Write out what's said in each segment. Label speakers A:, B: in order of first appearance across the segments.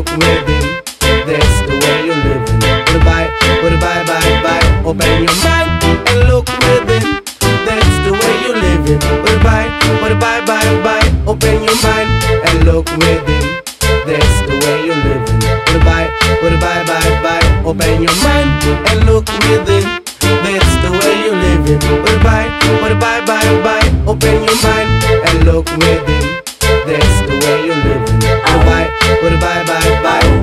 A: look that's the way you're living, put a bye, a bye, bye, bye. Open your mind and look within. That's the way you're living. Put a bye, a bye, bye, bye. Open your mind and look within. That's the way you're living. Put a bye, a bye, bye, bye. Open your mind and look. That's the way you're living. A bye, a bye, bye, bye. Open your mind and look within.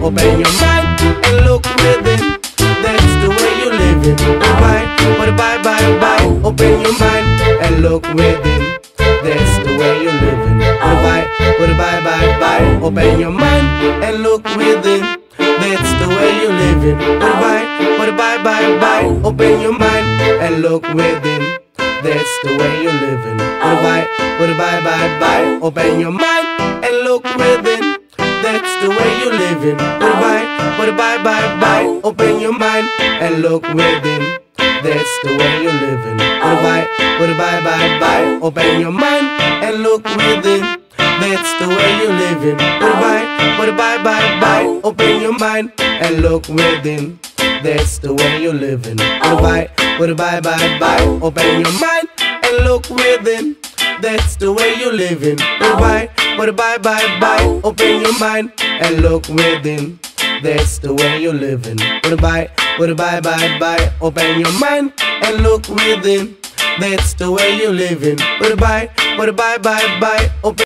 A: Open your mind and look within. That's the way you live it. But bye, bye, bye, bye. Open your mind and look within. That's the way you live it. But bye, bye, bye, bye. Open your mind and look within. That's the way you live it. But bye, but bye, bye, bye. Open your mind and look within. That's the way you live it. But bye, bye, bye, bye. Open your mind and look within. That's the way you live it. But bye, but bye, bye, bye. Open your mind and look within. That's the way you live it. But bye, but bye, bye, bye. Open your mind and look within. That's the way you live it. But bye, but bye, bye, bye. Open your mind and look within. That's the way you live it. But bye, but bye, bye, bye. Open your mind and look within. That's the way you live it. But bye, but bye, bye, bye. Open your mind and look within. That's the way you live it. But bye, but bye, bye, bye. Open your mind and look within. That's the way you live it. But bye, but bye, bye, bye. Open